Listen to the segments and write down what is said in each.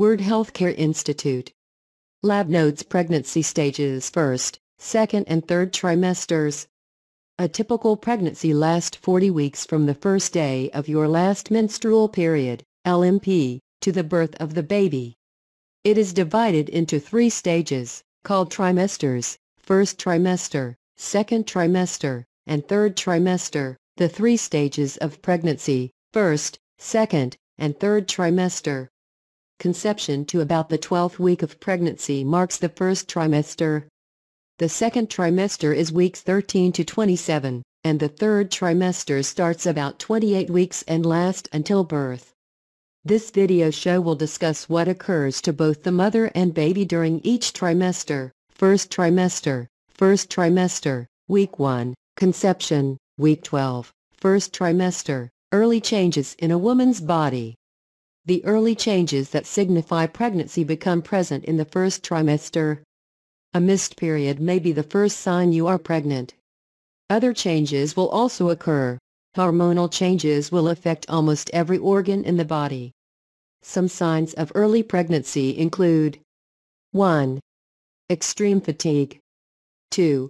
World Healthcare Institute. Lab notes pregnancy stages first, second and third trimesters. A typical pregnancy lasts 40 weeks from the first day of your last menstrual period, LMP, to the birth of the baby. It is divided into three stages, called trimesters, first trimester, second trimester, and third trimester. The three stages of pregnancy, first, second, and third trimester, conception to about the 12th week of pregnancy marks the first trimester. The second trimester is weeks 13 to 27, and the third trimester starts about 28 weeks and lasts until birth. This video show will discuss what occurs to both the mother and baby during each trimester, first trimester, first trimester, week 1, conception, week 12, first trimester, early changes in a woman's body. The early changes that signify pregnancy become present in the first trimester. A missed period may be the first sign you are pregnant. Other changes will also occur. Hormonal changes will affect almost every organ in the body. Some signs of early pregnancy include 1. Extreme fatigue 2.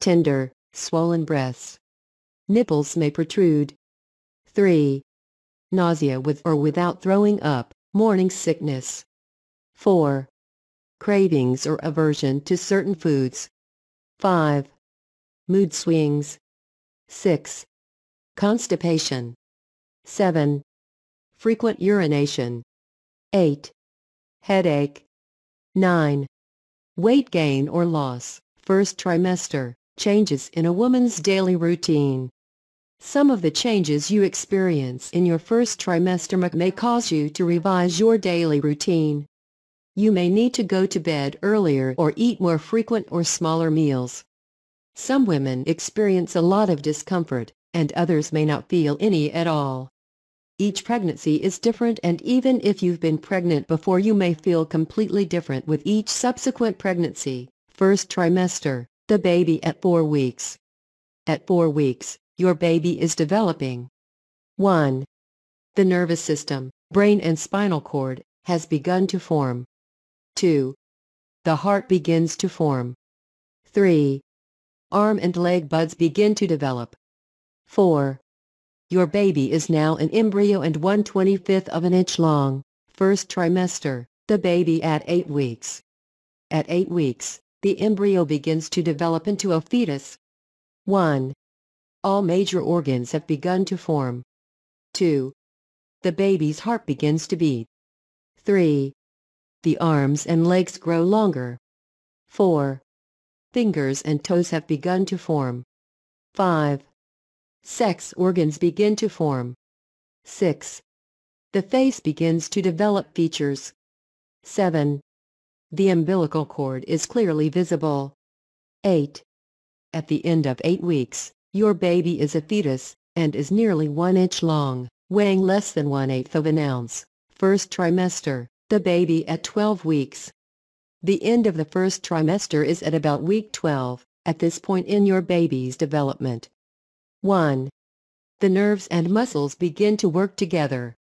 Tender, swollen breasts. Nipples may protrude. 3 nausea with or without throwing up, morning sickness. 4. Cravings or aversion to certain foods. 5. Mood swings. 6. Constipation. 7. Frequent urination. 8. Headache. 9. Weight gain or loss, first trimester, changes in a woman's daily routine. Some of the changes you experience in your first trimester may cause you to revise your daily routine. You may need to go to bed earlier or eat more frequent or smaller meals. Some women experience a lot of discomfort, and others may not feel any at all. Each pregnancy is different and even if you've been pregnant before you may feel completely different with each subsequent pregnancy. First trimester, the baby at 4 weeks. At 4 weeks, your baby is developing. 1. The nervous system, brain and spinal cord, has begun to form. 2. The heart begins to form. 3. Arm and leg buds begin to develop. 4. Your baby is now an embryo and 1 25th of an inch long, first trimester, the baby at 8 weeks. At 8 weeks, the embryo begins to develop into a fetus. 1. All major organs have begun to form. 2. The baby's heart begins to beat. 3. The arms and legs grow longer. 4. Fingers and toes have begun to form. 5. Sex organs begin to form. 6. The face begins to develop features. 7. The umbilical cord is clearly visible. 8. At the end of 8 weeks, your baby is a fetus, and is nearly 1 inch long, weighing less than one-eighth of an ounce. First trimester, the baby at 12 weeks. The end of the first trimester is at about week 12, at this point in your baby's development. 1. The nerves and muscles begin to work together.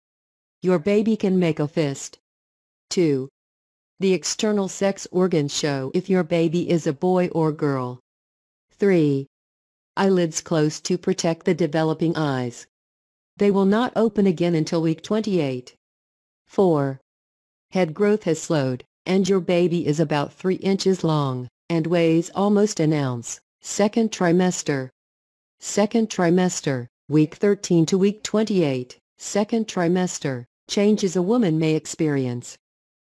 Your baby can make a fist. 2. The external sex organs show if your baby is a boy or girl. 3 eyelids close to protect the developing eyes. They will not open again until week 28. 4. Head growth has slowed, and your baby is about 3 inches long, and weighs almost an ounce, second trimester. Second trimester, week 13 to week 28, second trimester, changes a woman may experience.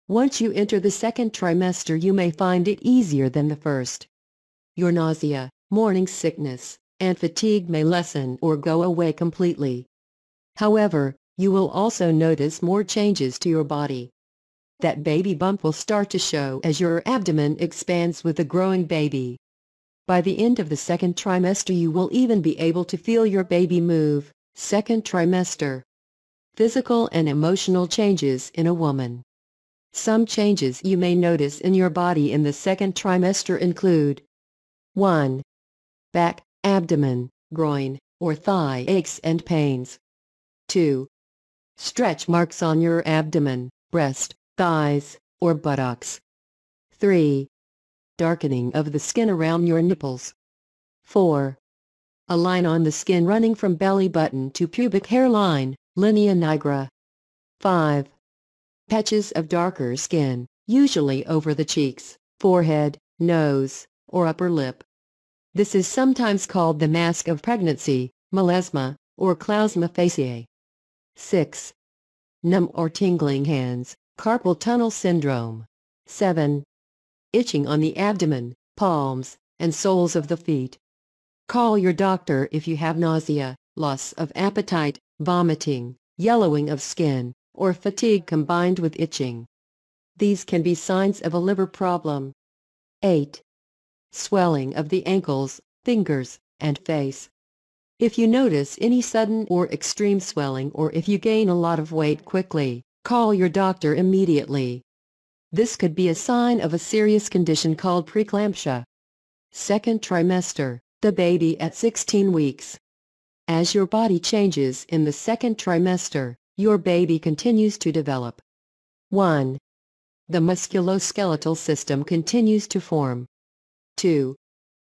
Once you enter the second trimester you may find it easier than the first. Your nausea, morning sickness, and fatigue may lessen or go away completely. However, you will also notice more changes to your body. That baby bump will start to show as your abdomen expands with the growing baby. By the end of the second trimester you will even be able to feel your baby move, second trimester. Physical and emotional changes in a woman. Some changes you may notice in your body in the second trimester include 1 back, abdomen, groin, or thigh aches and pains. 2. Stretch marks on your abdomen, breast, thighs, or buttocks. 3. Darkening of the skin around your nipples. 4. A line on the skin running from belly button to pubic hairline, linea nigra. 5. Patches of darker skin, usually over the cheeks, forehead, nose, or upper lip. This is sometimes called the mask of pregnancy, melasma, or chloasma faciei. 6. Numb or tingling hands, carpal tunnel syndrome. 7. Itching on the abdomen, palms, and soles of the feet. Call your doctor if you have nausea, loss of appetite, vomiting, yellowing of skin, or fatigue combined with itching. These can be signs of a liver problem. 8. Swelling of the ankles, fingers, and face. If you notice any sudden or extreme swelling or if you gain a lot of weight quickly, call your doctor immediately. This could be a sign of a serious condition called preeclampsia. Second trimester, the baby at 16 weeks. As your body changes in the second trimester, your baby continues to develop. 1. The musculoskeletal system continues to form. 2.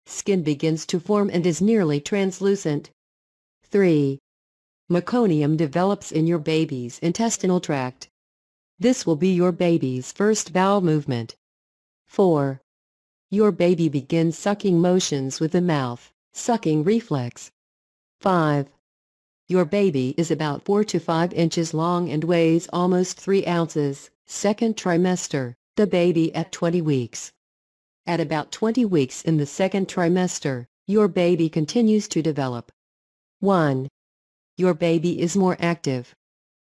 Skin begins to form and is nearly translucent. 3. Meconium develops in your baby's intestinal tract. This will be your baby's first bowel movement. 4. Your baby begins sucking motions with the mouth, sucking reflex. 5. Your baby is about 4 to 5 inches long and weighs almost 3 ounces, second trimester, the baby at 20 weeks. At about 20 weeks in the second trimester, your baby continues to develop. 1. Your baby is more active.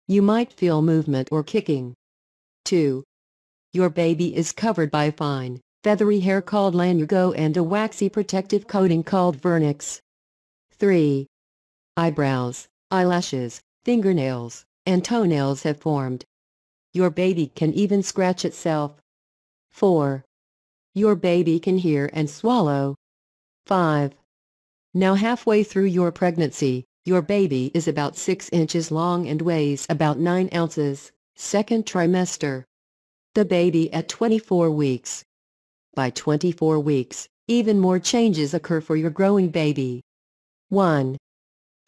You might feel movement or kicking. 2. Your baby is covered by fine, feathery hair called lanugo and a waxy protective coating called vernix. 3. Eyebrows, eyelashes, fingernails, and toenails have formed. Your baby can even scratch itself. 4. Your baby can hear and swallow. 5. Now halfway through your pregnancy, your baby is about 6 inches long and weighs about 9 ounces, second trimester. The baby at 24 weeks. By 24 weeks, even more changes occur for your growing baby. 1.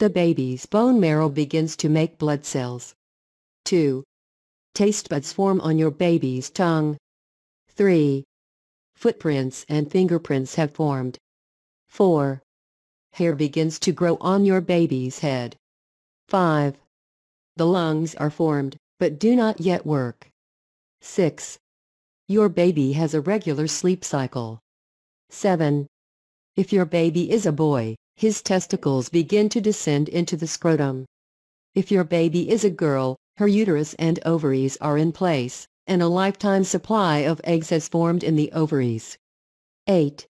The baby's bone marrow begins to make blood cells. 2. Taste buds form on your baby's tongue. 3. Footprints and fingerprints have formed. 4. Hair begins to grow on your baby's head. 5. The lungs are formed, but do not yet work. 6. Your baby has a regular sleep cycle. 7. If your baby is a boy, his testicles begin to descend into the scrotum. If your baby is a girl, her uterus and ovaries are in place, and a lifetime supply of eggs has formed in the ovaries. 8.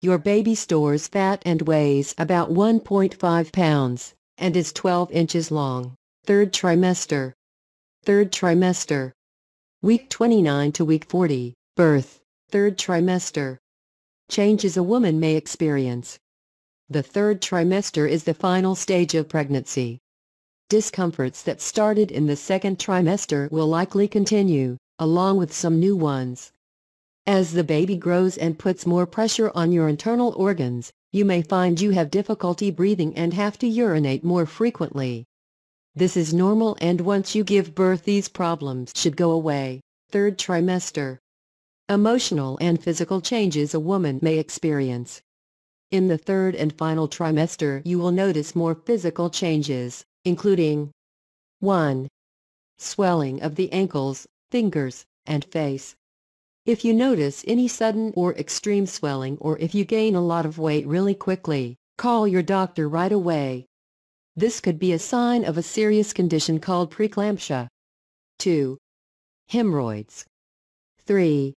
Your baby stores fat and weighs about 1.5 pounds, and is 12 inches long, third trimester. Third trimester. Week 29 to week 40, birth, third trimester. Changes a woman may experience. The third trimester is the final stage of pregnancy. Discomforts that started in the second trimester will likely continue, along with some new ones. As the baby grows and puts more pressure on your internal organs, you may find you have difficulty breathing and have to urinate more frequently. This is normal and once you give birth these problems should go away. Third trimester. Emotional and physical changes a woman may experience. In the third and final trimester you will notice more physical changes, including 1. Swelling of the ankles, fingers, and face. If you notice any sudden or extreme swelling or if you gain a lot of weight really quickly, call your doctor right away. This could be a sign of a serious condition called preeclampsia. 2. Hemorrhoids. 3.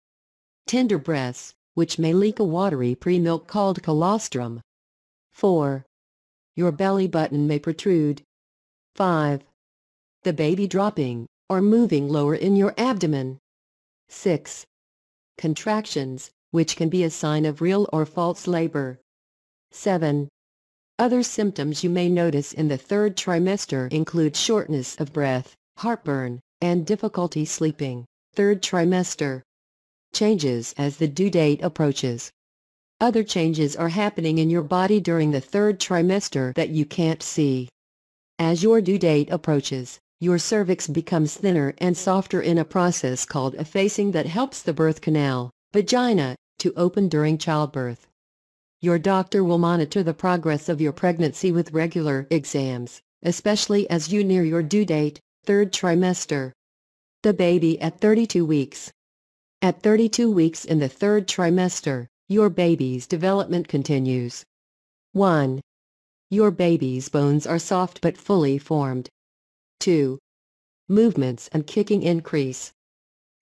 Tender breasts, which may leak a watery pre-milk called colostrum. 4. Your belly button may protrude. 5. The baby dropping, or moving lower in your abdomen. 6. Contractions, which can be a sign of real or false labor. 7. Other symptoms you may notice in the third trimester include shortness of breath, heartburn, and difficulty sleeping. third trimester. Changes as the due date approaches. Other changes are happening in your body during the third trimester that you can't see. As your due date approaches, your cervix becomes thinner and softer in a process called effacing that helps the birth canal, vagina, to open during childbirth. Your doctor will monitor the progress of your pregnancy with regular exams, especially as you near your due date, third trimester. The baby at 32 weeks. At 32 weeks in the third trimester, your baby's development continues. 1. Your baby's bones are soft but fully formed. 2. Movements and kicking increase.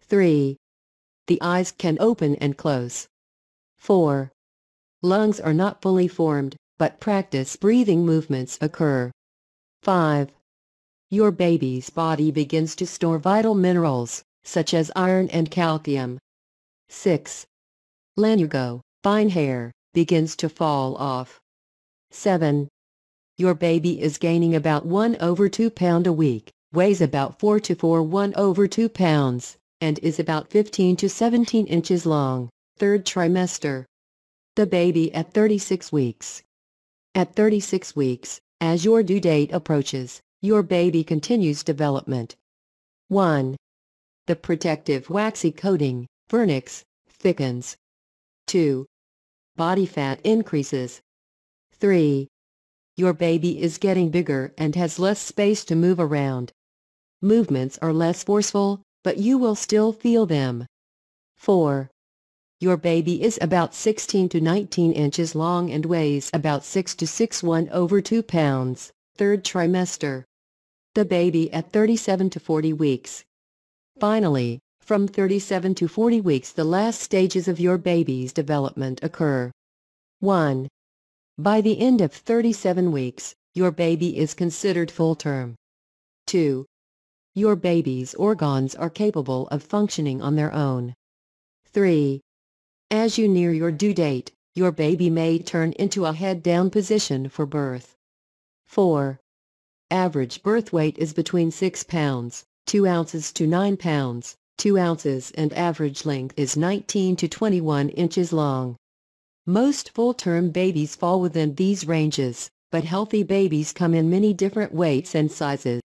3. The eyes can open and close. 4. Lungs are not fully formed, but practice breathing movements occur. 5. Your baby's body begins to store vital minerals, such as iron and calcium. 6. Lanugo, fine hair, begins to fall off. 7. Your baby is gaining about 1 over 2 pound a week, weighs about 4 to 4 1 over 2 pounds, and is about 15 to 17 inches long, third trimester. The baby at 36 weeks. At 36 weeks, as your due date approaches, your baby continues development. 1. The protective waxy coating, vernix, thickens. 2. Body fat increases. 3. Your baby is getting bigger and has less space to move around. Movements are less forceful, but you will still feel them. 4. Your baby is about 16 to 19 inches long and weighs about 6 to 6 1 over 2 pounds, third trimester. The baby at 37 to 40 weeks. Finally, from 37 to 40 weeks the last stages of your baby's development occur. 1. By the end of 37 weeks, your baby is considered full term. 2. Your baby's organs are capable of functioning on their own. 3. As you near your due date, your baby may turn into a head-down position for birth. 4. Average birth weight is between 6 pounds, 2 ounces to 9 pounds, 2 ounces and average length is 19 to 21 inches long. Most full-term babies fall within these ranges, but healthy babies come in many different weights and sizes.